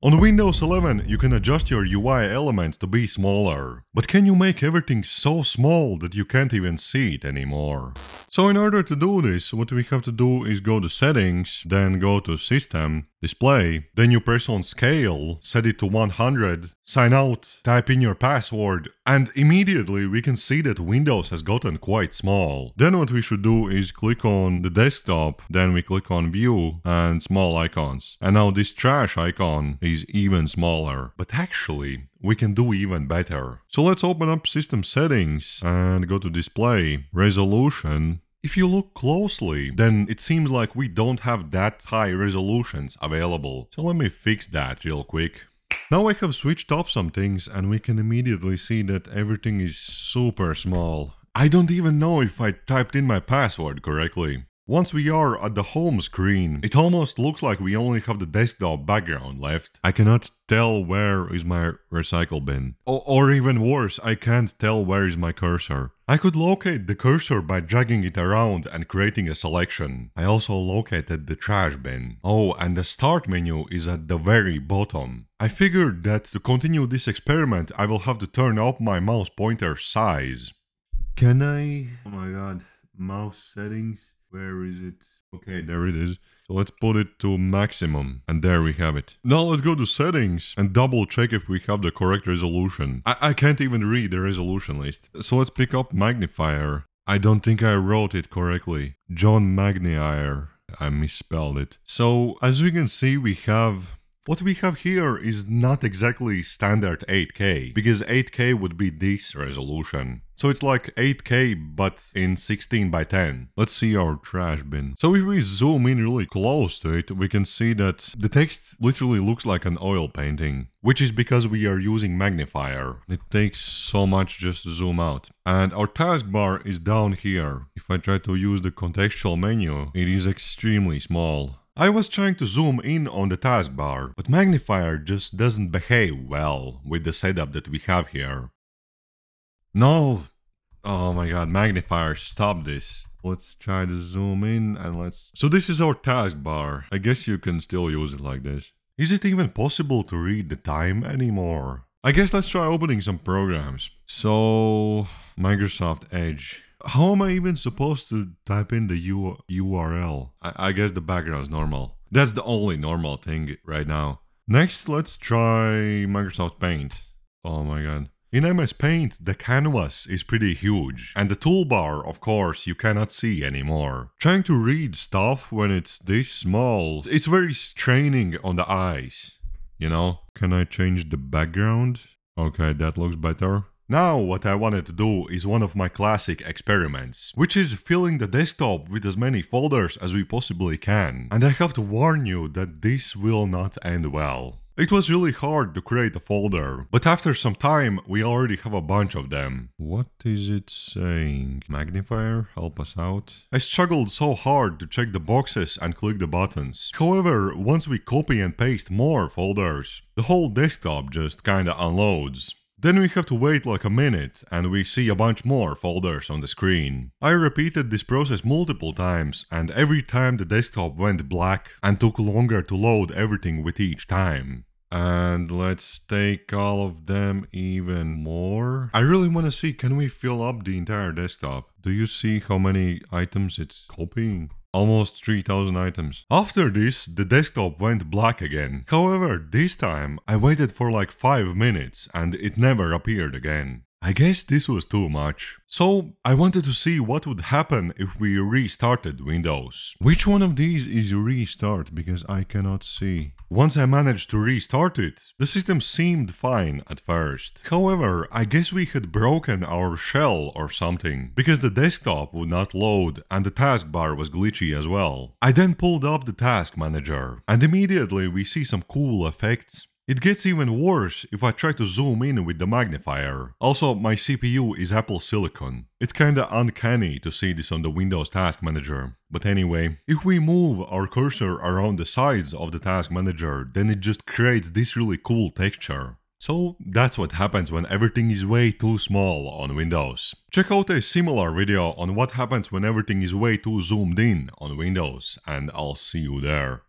On Windows 11, you can adjust your UI elements to be smaller. But can you make everything so small that you can't even see it anymore? So in order to do this, what we have to do is go to settings, then go to system, display, then you press on scale, set it to 100, sign out, type in your password, and immediately we can see that Windows has gotten quite small. Then what we should do is click on the desktop, then we click on view and small icons. And now this trash icon is even smaller. But actually, we can do even better. So let's open up system settings and go to display, resolution, if you look closely, then it seems like we don't have that high resolutions available. So let me fix that real quick. Now I have switched up some things and we can immediately see that everything is super small. I don't even know if I typed in my password correctly. Once we are at the home screen, it almost looks like we only have the desktop background left. I cannot tell where is my recycle bin. O or even worse, I can't tell where is my cursor. I could locate the cursor by dragging it around and creating a selection. I also located the trash bin. Oh, and the start menu is at the very bottom. I figured that to continue this experiment, I will have to turn up my mouse pointer size. Can I? Oh my god, mouse settings. Where is it? Okay, there it is. So let's put it to maximum and there we have it. Now let's go to settings and double check if we have the correct resolution. I, I can't even read the resolution list. So let's pick up magnifier. I don't think I wrote it correctly. John Magnier. I misspelled it. So as we can see we have what we have here is not exactly standard 8K, because 8K would be this resolution. So it's like 8K but in 16 by 10. Let's see our trash bin. So if we zoom in really close to it, we can see that the text literally looks like an oil painting. Which is because we are using magnifier. It takes so much just to zoom out. And our taskbar is down here. If I try to use the contextual menu, it is extremely small. I was trying to zoom in on the taskbar, but magnifier just doesn't behave well with the setup that we have here. No! Oh my god, magnifier, stop this. Let's try to zoom in and let's... So this is our taskbar. I guess you can still use it like this. Is it even possible to read the time anymore? I guess let's try opening some programs. So, Microsoft Edge. How am I even supposed to type in the U URL? I, I guess the background is normal. That's the only normal thing right now. Next, let's try Microsoft Paint. Oh my god. In MS Paint, the canvas is pretty huge, and the toolbar, of course, you cannot see anymore. Trying to read stuff when it's this small, it's very straining on the eyes, you know? Can I change the background? Okay, that looks better. Now what I wanted to do is one of my classic experiments, which is filling the desktop with as many folders as we possibly can. And I have to warn you that this will not end well. It was really hard to create a folder, but after some time we already have a bunch of them. What is it saying? Magnifier, help us out. I struggled so hard to check the boxes and click the buttons. However, once we copy and paste more folders, the whole desktop just kinda unloads. Then we have to wait like a minute and we see a bunch more folders on the screen. I repeated this process multiple times and every time the desktop went black and took longer to load everything with each time. And let's take all of them even more. I really want to see, can we fill up the entire desktop? Do you see how many items it's copying? Almost 3000 items. After this, the desktop went black again. However, this time I waited for like 5 minutes and it never appeared again. I guess this was too much. So I wanted to see what would happen if we restarted Windows. Which one of these is restart because I cannot see. Once I managed to restart it, the system seemed fine at first. However, I guess we had broken our shell or something because the desktop would not load and the taskbar was glitchy as well. I then pulled up the task manager and immediately we see some cool effects. It gets even worse if I try to zoom in with the magnifier. Also, my CPU is Apple Silicon. It's kinda uncanny to see this on the Windows Task Manager. But anyway, if we move our cursor around the sides of the Task Manager, then it just creates this really cool texture. So that's what happens when everything is way too small on Windows. Check out a similar video on what happens when everything is way too zoomed in on Windows and I'll see you there.